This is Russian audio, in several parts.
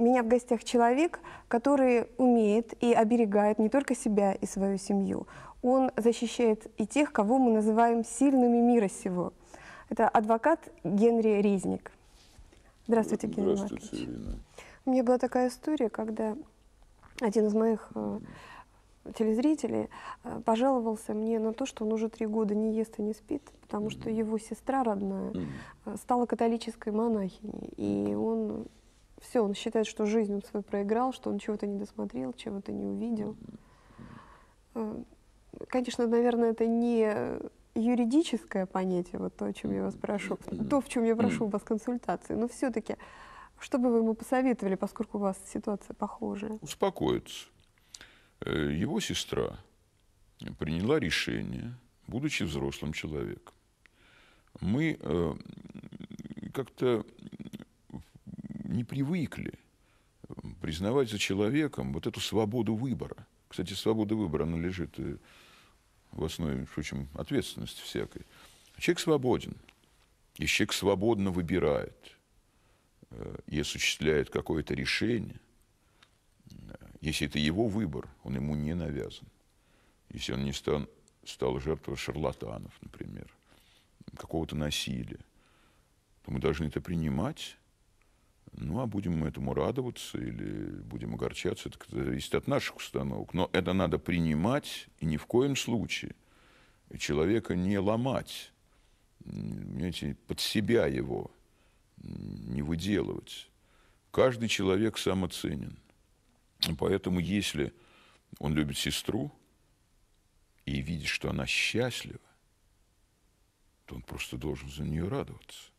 меня в гостях человек, который умеет и оберегает не только себя и свою семью. Он защищает и тех, кого мы называем сильными мира сего. Это адвокат Генри Резник. Здравствуйте, Генри Здравствуйте, Маркович. Ирина. У меня была такая история, когда один из моих э, телезрителей э, пожаловался мне на то, что он уже три года не ест и не спит, потому что его сестра родная э, стала католической монахиней. И он все, он считает, что жизнь он свою проиграл, что он чего-то не досмотрел, чего-то не увидел. Э, Конечно, наверное, это не юридическое понятие, вот то, о чем я вас прошу, то, в чем я прошу у вас консультации, но все-таки, что бы вы ему посоветовали, поскольку у вас ситуация похожая? Успокоиться. Э, Его сестра приняла решение, будучи взрослым человеком. Мы э, как-то не привыкли признавать за человеком вот эту свободу выбора. Кстати, свобода выбора, она лежит э, в основе, впрочем, ответственности всякой. Человек свободен. И человек свободно выбирает э, и осуществляет какое-то решение, э, если это его выбор, он ему не навязан. Если он не стал, стал жертвой шарлатанов, например, какого-то насилия, то мы должны это принимать. Ну, а будем мы этому радоваться или будем огорчаться, это зависит от наших установок. Но это надо принимать и ни в коем случае человека не ломать, понимаете, под себя его не выделывать. Каждый человек самоценен. Поэтому если он любит сестру и видит, что она счастлива, то он просто должен за нее радоваться.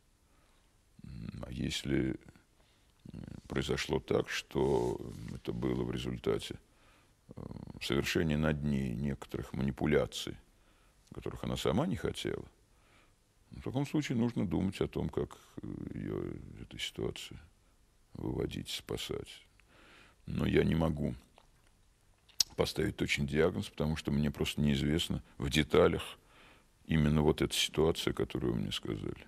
А если произошло так, что это было в результате э, совершения над ней некоторых манипуляций, которых она сама не хотела, в таком случае нужно думать о том, как э, ее из этой ситуации выводить, спасать. Но я не могу поставить точный диагноз, потому что мне просто неизвестно в деталях именно вот эта ситуация, которую вы мне сказали.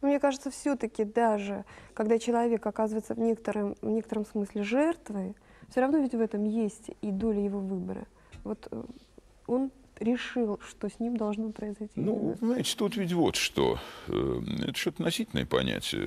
Ну, Мне кажется, все-таки даже, когда человек оказывается в некотором, в некотором смысле жертвой, все равно ведь в этом есть и доля его выбора. Вот э, он решил, что с ним должно произойти. Ну, понимаете, тут ведь вот что. Э, Это же относительное понятие.